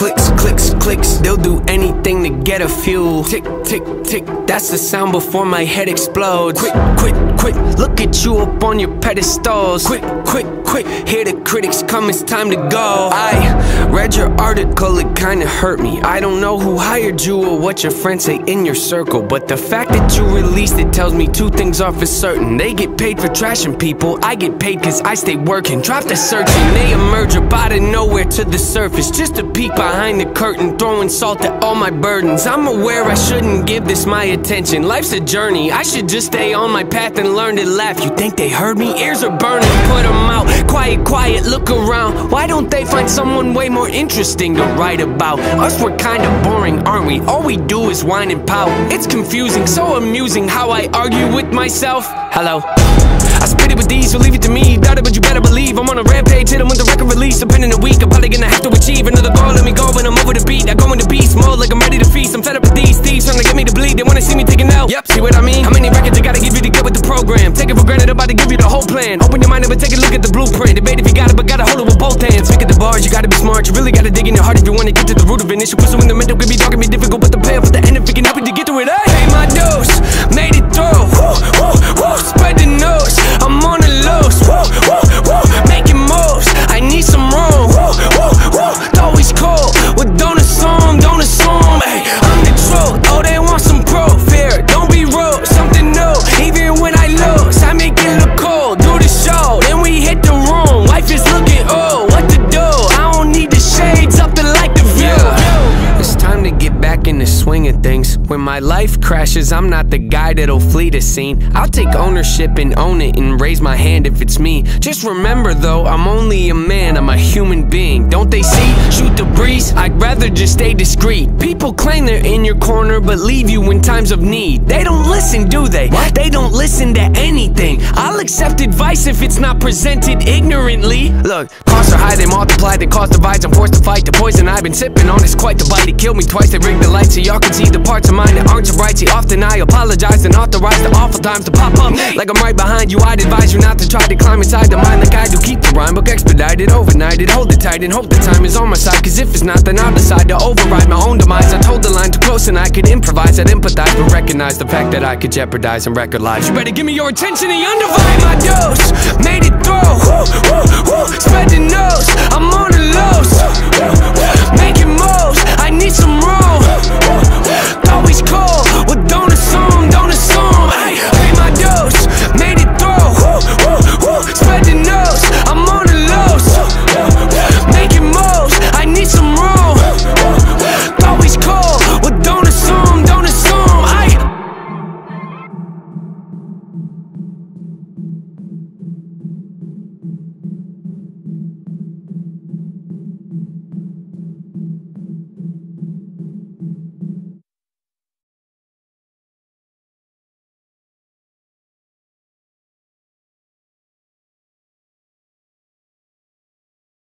Clicks, clicks, clicks, they'll do anything to get a few. Tick, tick, tick, that's the sound before my head explodes. Quick, quick, quick, look at you up on your pedestals. Quick, quick, quick, hear the critics come, it's time to go. I read your article, it kinda hurt me. I don't know who hired you or what your friends say in your circle, but the fact that you released it tells me two things are for certain. They get paid for trashing people, I get paid cause I stay working. Drop the searching, they emerge up out of nowhere to the surface. Just a peek behind the curtain, throwing salt at all my burdens. I'm aware I shouldn't give this my attention. Life's a journey, I should just stay on my path and learn to laugh. You think they heard me? Ears are burning, put them out. Quiet, quiet, look around. Why don't they find someone way more interesting to write about? Us, we're kinda boring, aren't we? All we do is whine and pout. It's confusing, so amusing how I argue with myself. Hello. I spit it with these, so leave it to me. Doubt it, but you better believe Depending a week, I'm probably gonna have to achieve another goal. Let me go when I'm over the beat. I go in into beast mode like I'm ready to feast. I'm fed up with these thieves trying to get me to bleed. They wanna see me taking out. Yep, see what I mean? How many records I gotta give you to get with the program? Take it for granted, I'm about to give you the whole plan. Open your mind up and take a look at the blueprint. Debate if you got it, but gotta hold it with both hands. Pick at the bars, you gotta be smart. You really gotta dig in your heart if you wanna get to the root of an issue. Pursue in the mental could be dark and be difficult, but the payoff at the end if it can help you to get through it. I in the swing of things. When my life crashes, I'm not the guy that'll flee the scene. I'll take ownership and own it and raise my hand if it's me. Just remember though, I'm only a man, I'm a human being. Don't they see? Shoot the breeze, I'd rather just stay discreet. People claim they're in your corner, but leave you in times of need. They don't listen, do they? What? They don't listen to anything. I'll accept advice if it's not presented ignorantly. Look, costs are high, they multiply, they cause divides. I'm forced to fight the poison I've been sipping on. It's quite the bite. It killed me twice. They rigged the lights so y'all can see the parts of mine that aren't so bright. See, often I apologize and authorize the awful times to pop up. Like I'm right behind you. I'd advise you not to try to climb inside the mind like I do. Keep the rhyme book expedited, overnighted. Hold it tight and hope the time is on my side. Cause if it's not, then I'll decide to override my own demise. I told the line too close and I could improvise. I'd empathize, but recognize the fact that I could jeopardize and record lives. You better give me your attention and undivided. My dose,